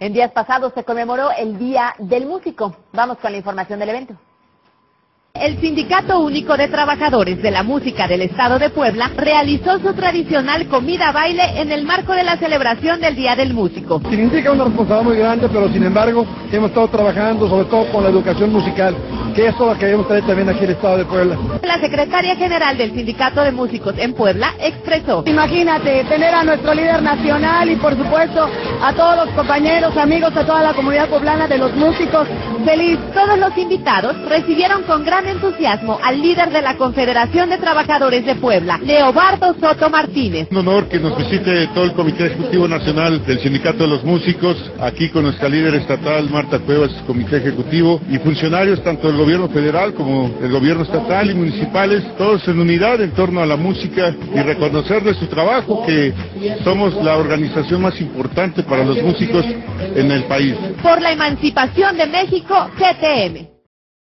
En días pasados se conmemoró el Día del Músico. Vamos con la información del evento. El Sindicato Único de Trabajadores de la Música del Estado de Puebla realizó su tradicional comida baile en el marco de la celebración del Día del Músico. Significa una responsabilidad muy grande, pero sin embargo hemos estado trabajando sobre todo con la educación musical, que eso lo queremos traer también aquí el Estado de Puebla. La secretaria general del Sindicato de Músicos en Puebla expresó. Imagínate, tener a nuestro líder nacional y por supuesto a todos los compañeros, amigos, a toda la comunidad poblana de los músicos feliz. Todos los invitados recibieron con gran entusiasmo al líder de la Confederación de Trabajadores de Puebla, Leobardo Soto Martínez. Un honor que nos visite todo el Comité Ejecutivo Nacional del Sindicato de los Músicos, aquí con nuestra líder estatal, Marta Cuevas, Comité Ejecutivo, y funcionarios tanto del gobierno federal como del gobierno estatal y municipales, todos en unidad en torno a la música y reconocerles su trabajo, que somos la organización más importante para los músicos en el país. Por la emancipación de México, CTM.